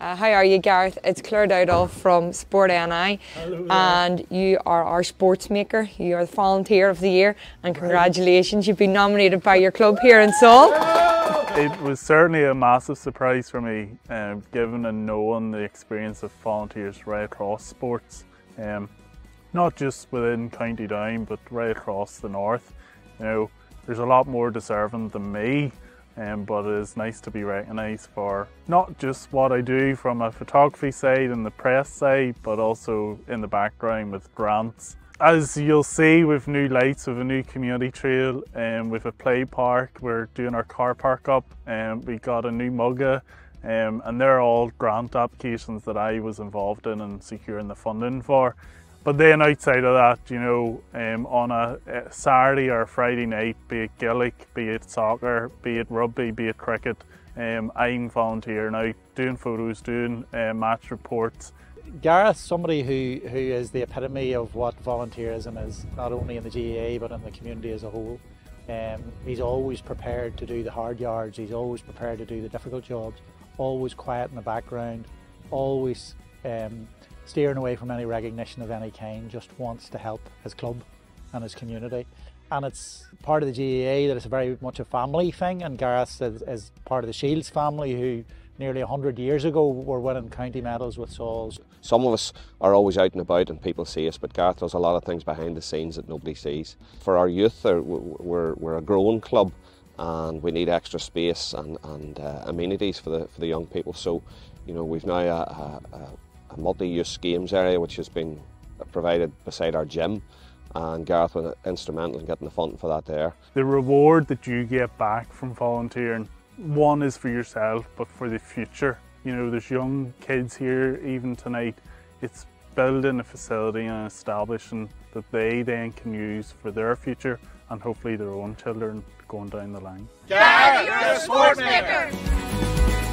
Uh, how are you, Gareth? It's Claire Dowdall from Sport NI, and you are our sports maker. You are the volunteer of the year, and congratulations, you've been nominated by your club here in Saul. It was certainly a massive surprise for me, um, given and knowing the experience of volunteers right across sports, um, not just within County Down, but right across the north. You know, there's a lot more deserving than me um, but it is nice to be recognised for not just what I do from a photography side and the press side, but also in the background with grants. As you'll see with new lights, with a new community trail, and um, with a play park, we're doing our car park up, and um, we got a new MUGA, um, and they're all grant applications that I was involved in and securing the funding for. But then outside of that, you know, um, on a, a, Saturday or Friday night, be it Gaelic, be it soccer, be it rugby, be it cricket, um, I'm volunteering out, doing photos, doing uh, match reports. Gareth, somebody who, who is the epitome of what volunteerism is, not only in the GAA but in the community as a whole. Um, he's always prepared to do the hard yards, he's always prepared to do the difficult jobs, always quiet in the background, always um, steering away from any recognition of any kind, just wants to help his club and his community. And it's part of the GAA that it's very much a family thing, and Gareth is, is part of the Shields family who nearly 100 years ago were winning county medals with Sauls. Some of us are always out and about and people see us, but Gareth does a lot of things behind the scenes that nobody sees. For our youth, we're, we're a growing club and we need extra space and, and uh, amenities for the, for the young people. So, you know, we've now a, a, a a multi-use games area which has been provided beside our gym and Gareth was instrumental in getting the funding for that there. The reward that you get back from volunteering, one is for yourself but for the future. You know there's young kids here even tonight, it's building a facility and establishing that they then can use for their future and hopefully their own children going down the line. Gareth, you're a sports maker!